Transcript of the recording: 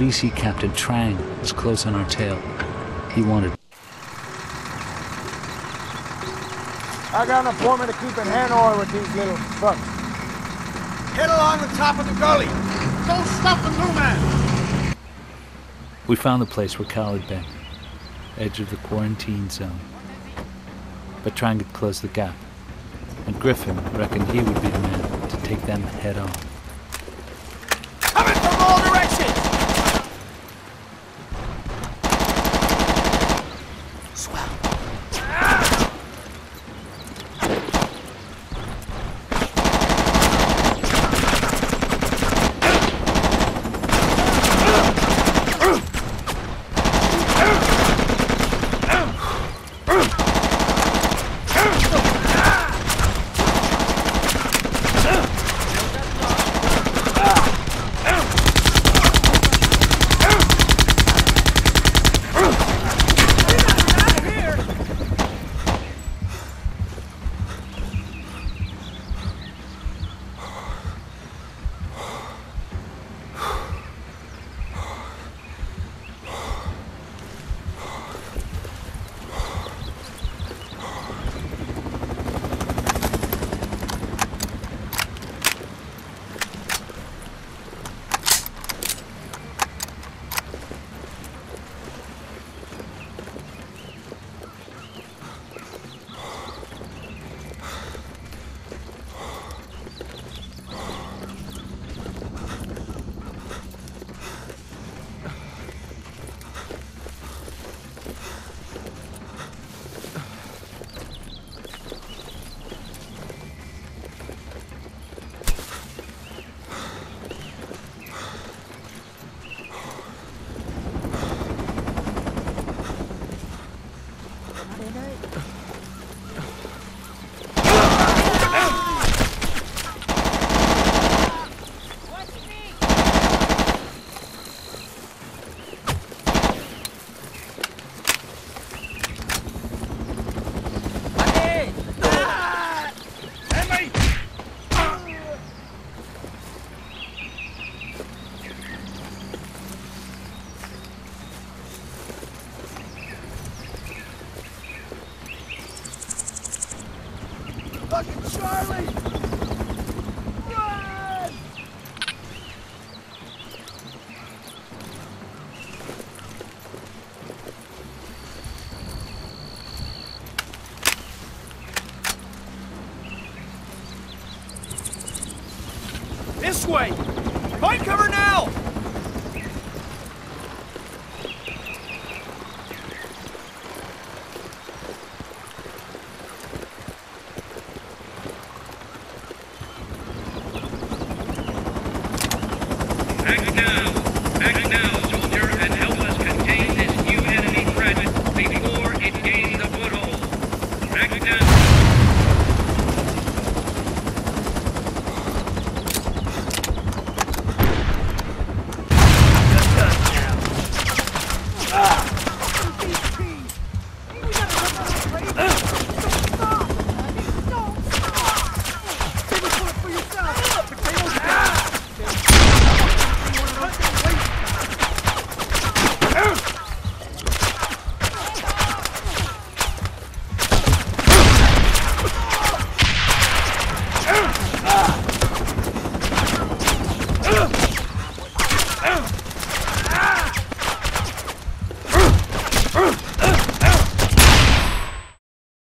VC Captain Trang was close on our tail. He wanted. I got an appointment to keep in Hanoi with these little fucks. Head along the top of the gully. Don't stop the new man. We found the place where Cal had been, edge of the quarantine zone. But Trang had closed the gap, and Griffin reckoned he would be the man to take them head on. Fucking Charlie! This way! Find cover